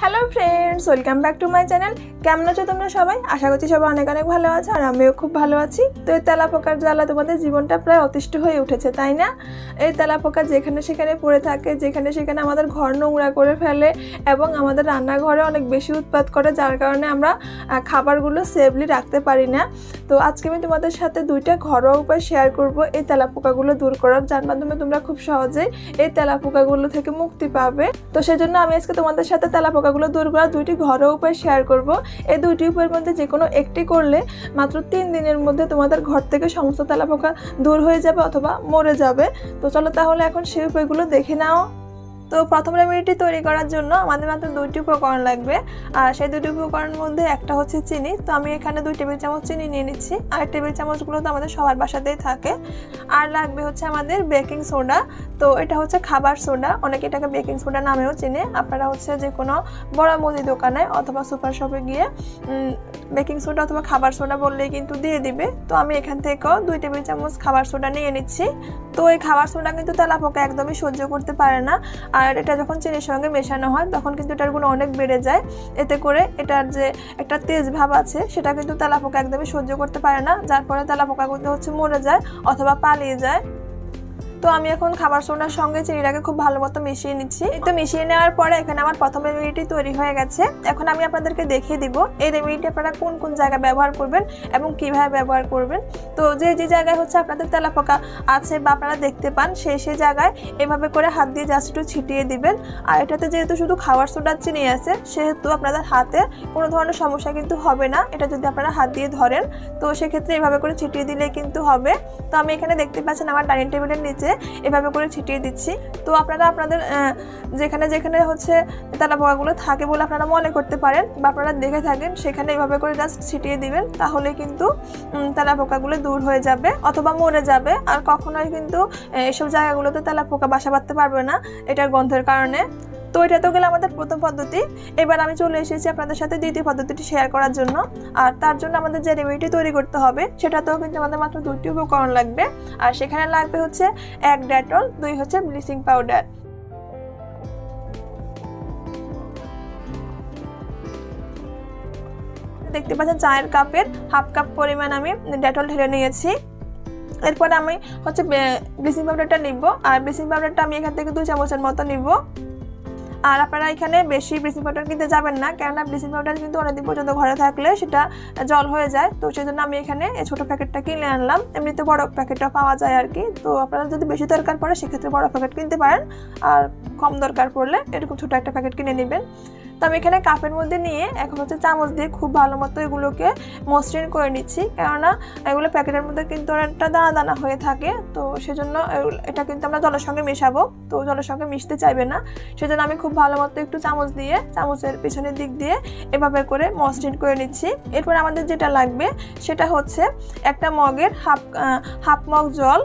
Hello friends welcome back to my channel কেমন আছো তোমরা সবাই? আশা করছি সবাই অনেক অনেক ভালো আছো আর আমিও খুব ভালো আছি। তো এই তেলা পোকার জ্বালা তোমাদের জীবনটা প্রায় অতিষ্ঠ হয়ে উঠেছে, তাই না? এই তেলা পোকা যেখানে সেখানে পড়ে থাকে, যেখানে সেখানে আমাদের ঘর নোংরা করে ফেলে এবং আমাদের রান্নাঘরে অনেক বেশি উৎপাদ করে, যার কারণে আমরা খাবারগুলো সেফলি রাখতে পারি না। তো আজকে আমি তোমাদের সাথে দুইটা ঘরোয়া উপায় শেয়ার করব এই তেলা পোকাগুলো দূর করার। যার মাধ্যমে তোমরা খুব সহজেই এই তেলা পোকাগুলো থেকে মুক্তি পাবে। তো সেজন্য আমি আজকে তোমাদের সাথে তেলা পোকাগুলো দূর করার দুইটি ঘরোয়া উপায় শেয়ার করব। এই দুইটি উপায়ের মধ্যে যে কোনো একটি করলে মাত্র তিন দিনের মধ্যে তোমাদের ঘর থেকে সমস্ত তেলা পোকা দূর হয়ে যাবে অথবা মরে যাবে। তো চলো তাহলে এখন সেই উপায়গুলো দেখে নাও। তো প্রথম রেমেডিটি তৈরি করার জন্য আমাদের মাত্র দুইটি উপকরণ লাগবে। আর সেই দুটি উপকরণের মধ্যে একটা হচ্ছে চিনি। তো আমি এখানে দুই টেবিল চামচ চিনি নিয়ে নিচ্ছি। আর টেবিল চামচগুলো তো আমাদের সবার বাসাতেই থাকে। আর লাগবে হচ্ছে আমাদের বেকিং সোডা তো এটা হচ্ছে খাবার সোডা অনেকে এটাকে বেকিং সোডা নামেও চিনে। আপনারা হচ্ছে যে কোনো বড় মুদি দোকানে অথবা সুপার শপে গিয়ে বেকিং সোডা অথবা খাবার সোডা বললেই কিন্তু দিয়ে দিবে। তো আমি এখান থেকেও দুই টেবিল চামচ খাবার সোডা নিয়ে নিচ্ছি। তো এই খাবার সোডা কিন্তু তেলাপোকা একদমই সহ্য করতে পারে না। আর এটা যখন চিনির সঙ্গে মেশানো হয়, তখন কিন্তু এটার গুণ অনেক বেড়ে যায়। এতে করে এটার যে একটা তেজ ভাব আছে, সেটা কিন্তু তেলাপোকা একদমই সহ্য করতে পারে না। যার ফলে তেলাপোকা কিন্তু হচ্ছে মরে যায় অথবা পালিয়ে যায়। তো আমি এখন খাবার সোনার সঙ্গে চিনিটাকে খুব ভালো মতো মিশিয়ে নিচ্ছি। তো মিশিয়ে নেওয়ার পরে এখানে আমার প্রথম রেমেডিটি তৈরি হয়ে গেছে। এখন আমি আপনাদেরকে দেখিয়ে দিব এই রেমেডিটি আপনারা কোন কোন জায়গায় ব্যবহার করবেন এবং কীভাবে ব্যবহার করবেন। তো যে যে জায়গায় হচ্ছে আপনাদের তেলাপোকা আছে বা আপনারা দেখতে পান সেই সেই জায়গায় এভাবে করে হাত দিয়ে জাস্ট একটু ছিটিয়ে দিবেন। আর এটাতে যেহেতু শুধু খাবার সোডার চিনি আছে, সেহেতু আপনাদের হাতে কোনো ধরনের সমস্যা কিন্তু হবে না। এটা যদি আপনারা হাত দিয়ে ধরেন, তো সেক্ষেত্রে এভাবে করে ছিটিয়ে দিলে কিন্তু হবে। তো আমি এখানে দেখতে পাচ্ছেন আমার ডাইনিং টেবিলের নিচে এভাবে করে ছিটিয়ে দিচ্ছি। তো আপনারা আপনাদের যেখানে যেখানে হচ্ছে তেলা পোকাগুলো থাকে বলে আপনারা মনে করতে পারেন বা আপনারা দেখে থাকেন, সেখানে এভাবে করে জাস্ট ছিটিয়ে দিবেন, তাহলে কিন্তু তেলা পোকাগুলো দূর হয়ে যাবে অথবা মরে যাবে। আর কখনোই কিন্তু এসব জায়গাগুলোতে তেলা পোকা বাসা বাঁধতে পারবে না এটার গন্ধের কারণে। তো এটা তো গেলে আমাদের প্রথম পদ্ধতি। এবার আমি চলে এসেছি আপনাদের সাথে দ্বিতীয় পদ্ধতিটি শেয়ার করার জন্য। আর তার জন্য আমাদের যে রেমেডিটি তৈরি করতে হবে, সেটাতেও কিন্তু আমাদের মাত্র দুটি উপকরণ লাগবে। আর সেখানে লাগবে হচ্ছে এক ডেটল, দুই হচ্ছে ব্লিচিং পাউডার। দেখতে পাচ্ছেন চায়ের কাপের হাফ কাপ পরিমাণ আমি ডেটল ঢেলে নিয়েছি। এরপরে আমি হচ্ছে ব্লিচিং পাউডারটা নিব। আর ব্লিচিং পাউডারটা আমি এখান থেকে দুই চামচের মতো নিব। আর আপনারা এখানে বেশি ব্লিচিং পাউডার কিনতে যাবেন না, কেননা ব্লিচিং পাউডার কিন্তু অনেকদিন পর্যন্ত ঘরে থাকলে সেটা জল হয়ে যায়। তো সেই জন্য আমি এখানে এই ছোটো প্যাকেটটা কিনে আনলাম। এমনিতে বড় প্যাকেটটা পাওয়া যায় আর কি। তো আপনারা যদি বেশি দরকার পড়ে, সেক্ষেত্রে বড় প্যাকেট কিনতে পারেন। আর কম দরকার পড়লে এরকম ছোটো একটা প্যাকেট কিনে নেবেন। তো আমি এখানে কাপের মধ্যে নিয়ে এখন হচ্ছে চামচ দিয়ে খুব ভালো মতো এগুলোকে মসৃণ করে নিচ্ছি। কেননা এগুলো প্যাকেটের মধ্যে কিন্তু অনেকটা দানা দানা হয়ে থাকে। তো সেজন্য এটা কিন্তু আমরা জলের সঙ্গে মেশাবো। তো জলের সঙ্গে মিশতে চাইবে না। সেজন্য আমি খুব ভালো মতো একটু চামচ দিয়ে, চামচের পেছনের দিক দিয়ে এভাবে করে মসৃণ করে নিচ্ছি। এরপর আমাদের যেটা লাগবে সেটা হচ্ছে একটা মগের হাফ হাফ মগ জল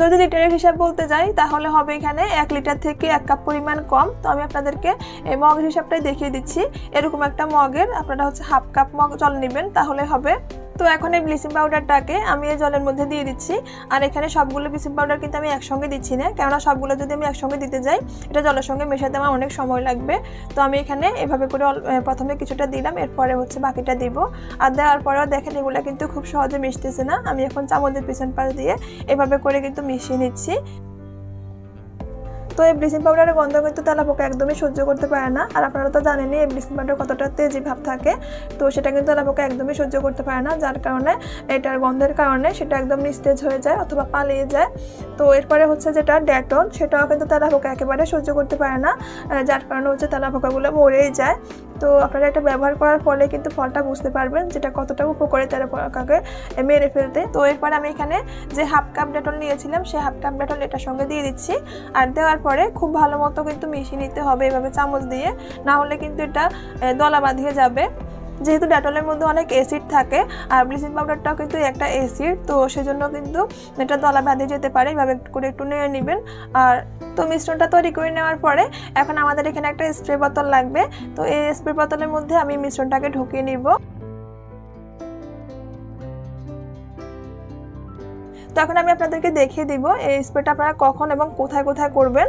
যদি লিটারের হিসাব বলতে যাই, তাহলে হবে এখানে এক লিটার থেকে এক কাপ পরিমাণ কম। তো আমি আপনাদেরকে এই মগের হিসাবটাই দেখিয়ে দিচ্ছি। এরকম একটা মগের আপনারা হচ্ছে হাফ কাপ মগ জল নেবেন, তাহলে হবে তো এখন এই ব্লিচিং পাউডারটাকে আমি এই জলের মধ্যে দিয়ে দিচ্ছি। আর এখানে সবগুলো ব্লিচিং পাউডার কিন্তু আমি একসঙ্গে দিচ্ছি না, কেননা সবগুলো যদি আমি একসঙ্গে দিতে যাই, এটা জলের সঙ্গে মেশাতে আমার অনেক সময় লাগবে। তো আমি এখানে এভাবে করে প্রথমে কিছুটা দিলাম, এরপরে হচ্ছে বাকিটা দিব। আর দেওয়ার পরেও দেখেন এগুলো কিন্তু খুব সহজে মিশতেছে না, আমি এখন চামচের পিছন পাশ দিয়ে এভাবে করে কিন্তু মিশিয়ে নিচ্ছি। তো এই ব্লিচিং পাউডারের গন্ধ কিন্তু তেলাপোকা একদমই সহ্য করতে পারে না। আর আপনারা তো জানেনই এই ব্লিচিং পাউডার কতটা তেজি ভাব থাকে। তো সেটা কিন্তু তেলাপোকা একদমই সহ্য করতে পারে না, যার কারণে এটার গন্ধের কারণে সেটা একদম নিস্তেজ হয়ে যায় অথবা পালিয়ে যায়। তো এরপরে হচ্ছে যেটা ডেটল, সেটাও কিন্তু তেলাপোকা একেবারে সহ্য করতে পারে না যার কারণে হচ্ছে তেলাপোকাগুলো মরেই যায়। তো আপনারা এটা ব্যবহার করার ফলে কিন্তু ফলটা বুঝতে পারবেন যেটা কতটা উপকারে তেলাপোকাকে মেরে ফেলতে। তো এরপরে আমি এখানে যে হাফ কাপ ডেটল নিয়েছিলাম সেই হাফ কাপ ডেটল এটার সঙ্গে দিয়ে দিচ্ছি। আর দেওয়ার পরে খুব ভালো মতো কিন্তু মিশিয়ে নিতে হবে এভাবে চামচ দিয়ে। না হলে কিন্তু এটা দলা বাঁধিয়ে যাবে। যেহেতু ডেটলের মধ্যে অনেক অ্যাসিড থাকে, আর ব্লিচিং পাউডারটাও কিন্তু একটা অ্যাসিড তো সেজন্য কিন্তু এটা দলা বাঁধে যেতে পারে। এভাবে একটু করে একটু নিয়ে নেবেন। আর তো মিশ্রণটা তৈরি করে নেওয়ার পরে এখন আমাদের এখানে একটা স্প্রে বোতল লাগবে। তো এই স্প্রে বোতলের মধ্যে আমি মিশ্রণটাকে ঢুকিয়ে নিব। তো এখন আমি আপনাদেরকে দেখিয়ে দিব এই স্প্রেটা আপনারা কখন এবং কোথায় কোথায় করবেন।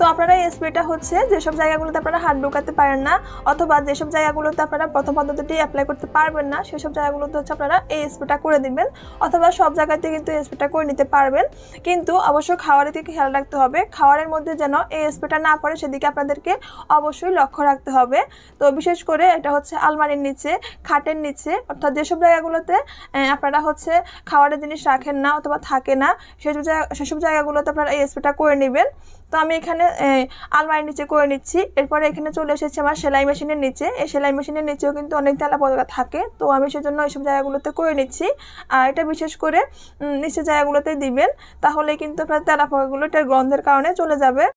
তো আপনারা এই স্প্রেটা হচ্ছে যেসব জায়গাগুলোতে আপনারা হাত ঢোকাতে পারেন না, অথবা যেসব জায়গাগুলোতে আপনারা প্রথম পদ্ধতিটি অ্যাপ্লাই করতে পারবেন না, সেসব জায়গাগুলোতে হচ্ছে আপনারা এই স্প্রেটা করে দিবেন, অথবা সব জায়গাতে কিন্তু এই স্প্রেটা করে নিতে পারবেন। কিন্তু অবশ্যই খাওয়ারের দিকে খেয়াল রাখতে হবে, খাওয়ারের মধ্যে যেন এই স্প্রেটা না পড়ে সেদিকে আপনাদেরকে অবশ্যই লক্ষ্য রাখতে হবে। তো বিশেষ করে এটা হচ্ছে আলমারির নিচে, খাটের নিচে, অর্থাৎ যেসব জায়গাগুলোতে আপনারা হচ্ছে খাওয়ারের জিনিস রাখেন না অথবা থাকে না, সেসব জায়গা, সেসব জায়গাগুলোতে আপনারা এই স্প্রেটা করে নেবেন। তো আমি এখানে আলমারির নিচে করে নিচ্ছি। এরপরে এখানে চলে এসেছে আমার সেলাই মেশিনের নিচে। এই সেলাই মেশিনের নিচেও কিন্তু অনেক তেলা পতাকা থাকে, তো আমি সেজন্য এইসব জায়গাগুলোতে করে নিচ্ছি। আর এটা বিশেষ করে নিচে জায়গাগুলোতে দিবেন তাহলে কিন্তু আপনার তেলা পতাকাগুলো এটার গন্ধের কারণে চলে যাবে।